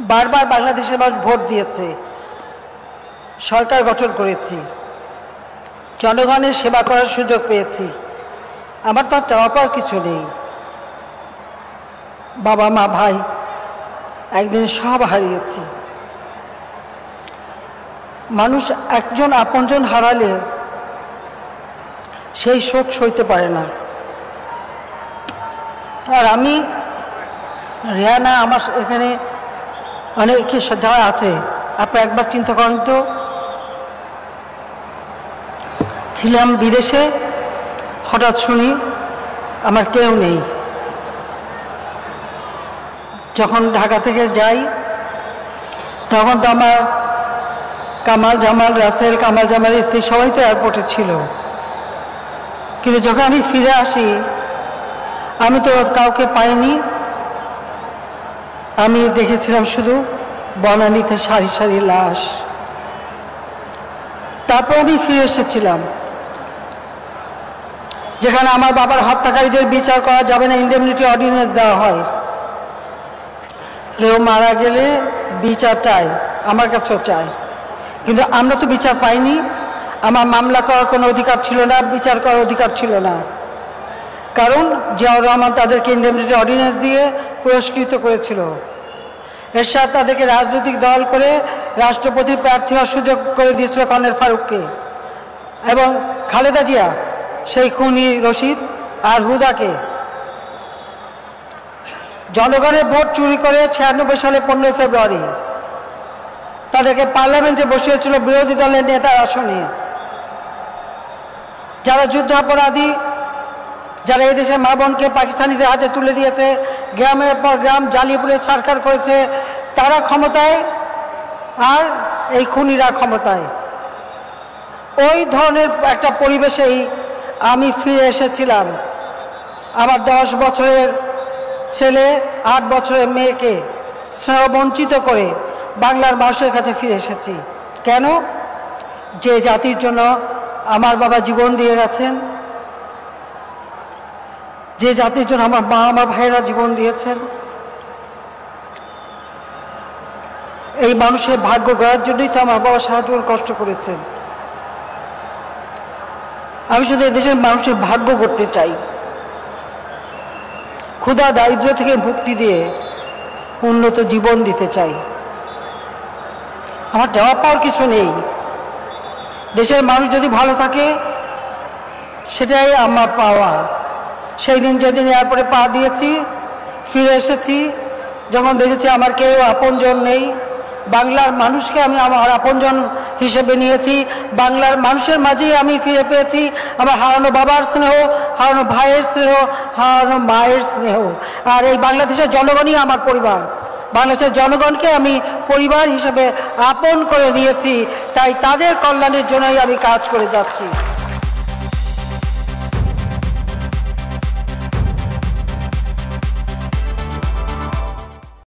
বারবার বাংলাদেশের মানুষ ভোট দিয়েছে। সরকার গঠন করেছি। জনগণের সেবা করার সুযোগ পেয়েছি। আমার তো চাওয়া পাওয়ার কিছু নেই। বাবা, মা, ভাই, একদিন সব হারিয়েছি। মানুষ একজন আপনজন হারালে সেই শোক সইতে পারে না। আর আমি রেহানা আমার এখানে অনেকে যারা আছে। আপনি একবার চিন্তা করেন তো। ছিলাম বিদেশে, হঠাৎ শুনি আমার কেউ নেই। যখন ঢাকা থেকে যাই, তখন তো আমার কামাল জামাল, রাসেল, কামাল জামাল, স্ত্রী সবাই তো এয়ারপোর্টে ছিল। কিন্তু যখন আমি ফিরে আসি, আমি তো কাউকে পাইনি। আমি দেখেছিলাম শুধু বনানীতে সারি সারি লাশ। তারপর আমি ফিরে এসেছিলাম। যেখানে আমার বাবার হত্যাকারীদের বিচার করা যাবে না ইন্ডেমনিটি অর্ডিন্যান্স দেওয়া হয়। কেউ মারা গেলে বিচার চায়, আমার কাছেও চায়। কিন্তু আমরা তো বিচার পাইনি। আমার মামলা করার কোনো অধিকার ছিল না, বিচার করার অধিকার ছিল না। কারণ জিয়াউর রহমান তাদেরকে ইন্ডেমনিটি অর্ডিন্যান্স দিয়ে পুরস্কৃত করেছিল। এরশাদ তাদেরকে রাজনৈতিক দল করে রাষ্ট্রপতি প্রার্থী হওয়ার সুযোগ করে দিয়েছিল কর্নেল ফারুককে। এবং খালেদা জিয়া, সেই খুনি রশিদ আর হুদাকে। জনগণের ভোট চুরি করে ছিয়ানব্বই সালে পনেরোই ফেব্রুয়ারি তাদেরকে পার্লামেন্টে বসিয়েছিল বিরোধী দলের নেতার আসনে। যারা যুদ্ধাপরাধী যারা এই দেশের মা বোনকে পাকিস্তানিদের হাতে তুলে দিয়েছে, গ্রামের পর গ্রাম জ্বালিয়ে পুড়ে ছাড়খাড় করেছে, তারা ক্ষমতায় আর এই খুনিরা ক্ষমতায়। ওই ধরনের একটা পরিবেশেই আমি ফিরে এসেছিলাম। আমার দশ বছরের ছেলে, আট বছরের মেয়েকে বঞ্চিত করে বাংলার মানুষের কাছে ফিরে এসেছি। কেন? যে জাতির জন্য আমার বাবা জীবন দিয়ে গেছেন যে জাতির জন্য আমার মা, আমার ভাইয়েরা জীবন দিয়েছেন, এই মানুষের ভাগ্য গড়ার জন্যই তো আমার বাবা সারা জীবন কষ্ট করেছেন। আমি শুধু দেশের মানুষের ভাগ্য করতে চাই। ক্ষুধা দারিদ্র থেকে মুক্তি দিয়ে উন্নত জীবন দিতে চাই। আমার যাওয়া পাওয়ার কিছু নেই। দেশের মানুষ যদি ভালো থাকে, সেটাই আমার পাওয়া। সেই দিন যেদিন এয়ারপোর্টে পা দিয়েছি, ফিরে এসেছি, যখন দেখেছি আমার কেউ আপনজন নেই। বাংলার মানুষকে আমি আমার আপনজন হিসেবে নিয়েছি। বাংলার মানুষের মাঝেই আমি ফিরে পেয়েছি। আমার হারানো বাবার স্নেহ, হারানো ভাইয়ের স্নেহ, হারানো মায়ের স্নেহ। আর এই বাংলাদেশের জনগণই আমার পরিবার। বাংলাদেশের জনগণকে আমি পরিবার হিসেবে আপন করে নিয়েছি। তাই তাদের কল্যাণের জন্যই আমি কাজ করে যাচ্ছি।